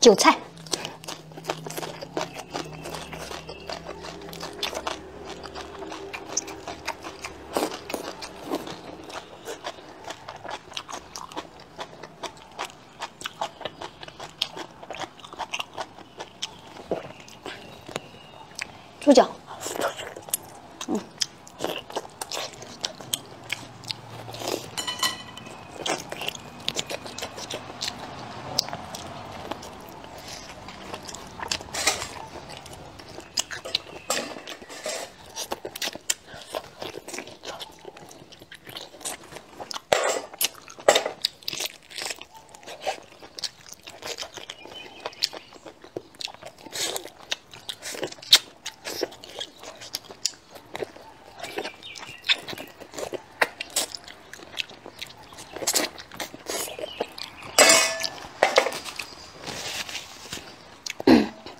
韭菜。猪脚，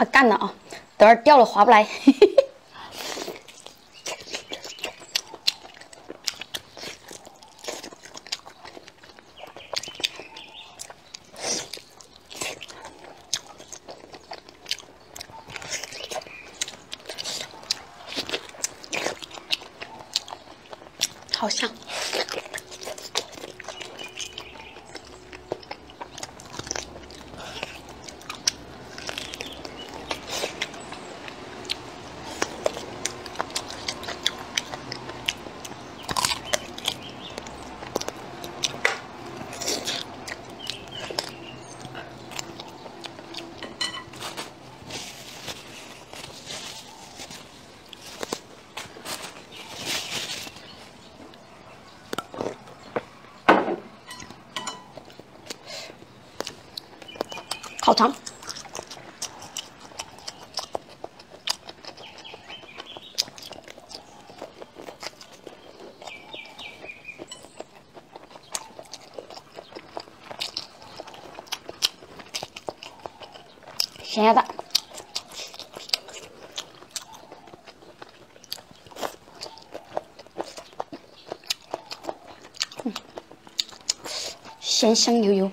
怕干了啊，等会掉了划不来。好香。烤肠，咸鸭蛋，嗯，鲜香油油，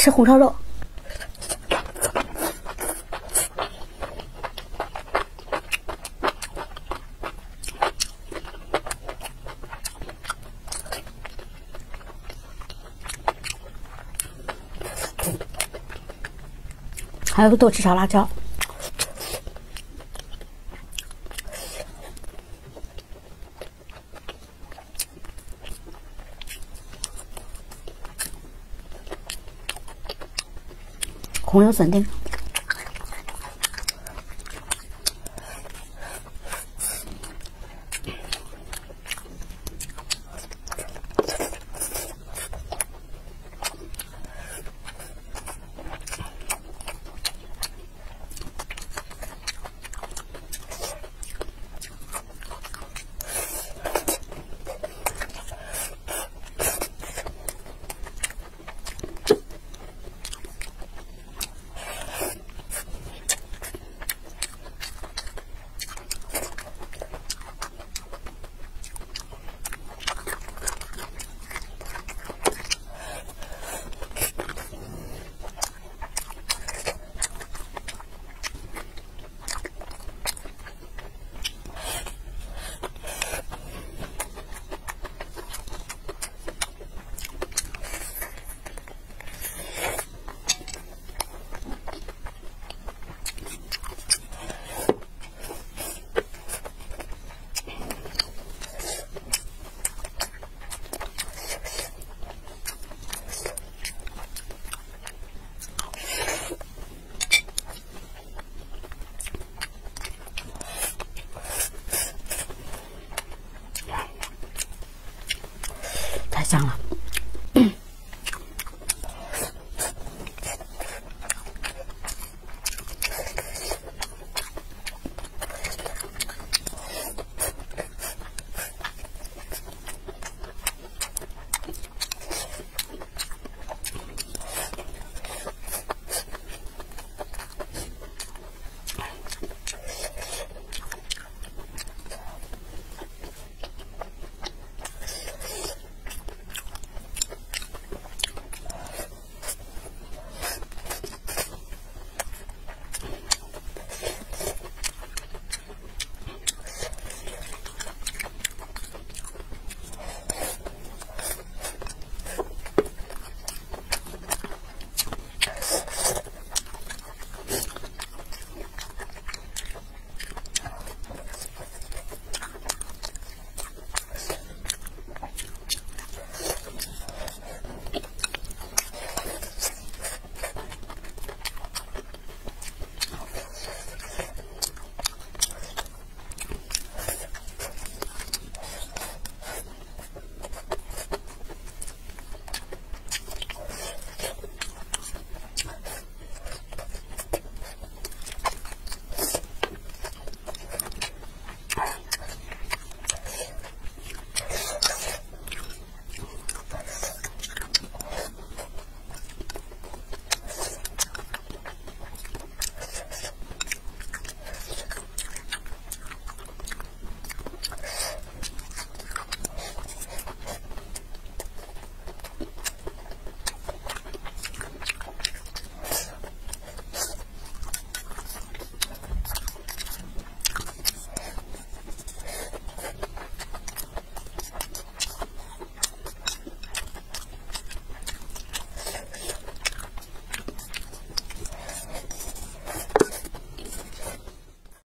吃红烧肉。还有豆豉炒辣椒。红油笋丁。太香了。